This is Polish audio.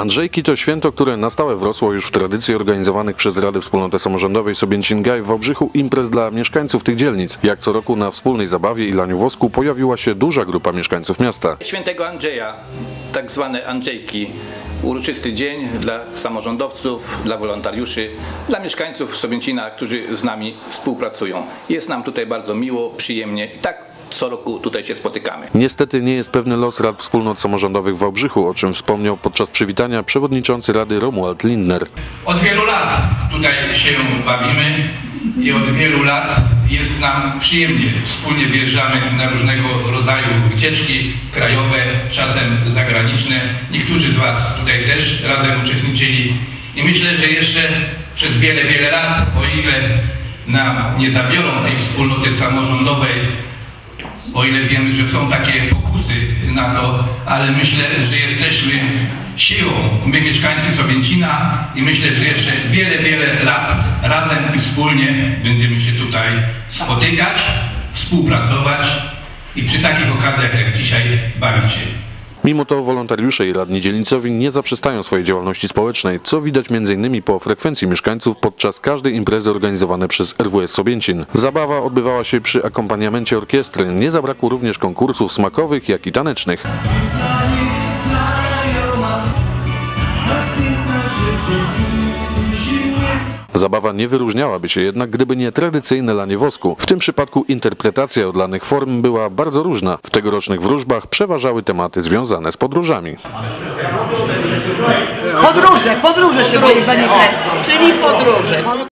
Andrzejki to święto, które na stałe wrosło już w tradycji organizowanych przez Radę Wspólnoty Samorządowej Sobięcin-Gaj w Wałbrzychu imprez dla mieszkańców tych dzielnic. Jak co roku na wspólnej zabawie i laniu wosku pojawiła się duża grupa mieszkańców miasta. Świętego Andrzeja, tak zwane Andrzejki. Uroczysty dzień dla samorządowców, dla wolontariuszy, dla mieszkańców Sobięcina, którzy z nami współpracują. Jest nam tutaj bardzo miło, przyjemnie i tak co roku tutaj się spotykamy. Niestety nie jest pewny los rad wspólnot samorządowych w Wałbrzychu, o czym wspomniał podczas przywitania przewodniczący Rady Romuald Lindner. Od wielu lat tutaj się bawimy i od wielu lat jest nam przyjemnie. Wspólnie wyjeżdżamy na różnego rodzaju wycieczki krajowe, czasem zagraniczne. Niektórzy z Was tutaj też razem uczestniczyli i myślę, że jeszcze przez wiele, wiele lat, o ile nam nie zabiorą tej wspólnoty samorządowej, o ile wiemy, że są takie pokusy na to, ale myślę, że jesteśmy siłą, my mieszkańcy Sobięcina i myślę, że jeszcze wiele, wiele lat razem i wspólnie będziemy się tutaj spotykać, współpracować i przy takich okazjach jak dzisiaj bawić się. Mimo to wolontariusze i radni dzielnicowi nie zaprzestają swojej działalności społecznej, co widać m.in. po frekwencji mieszkańców podczas każdej imprezy organizowanej przez RWS Sobięcin. Zabawa odbywała się przy akompaniamencie orkiestry. Nie zabrakło również konkursów smakowych, jak i tanecznych. Zabawa nie wyróżniałaby się jednak, gdyby nie tradycyjne lanie wosku. W tym przypadku interpretacja odlanych form była bardzo różna. W tegorocznych wróżbach przeważały tematy związane z podróżami. Podróże, podróże się moje panie. Czyli podróże.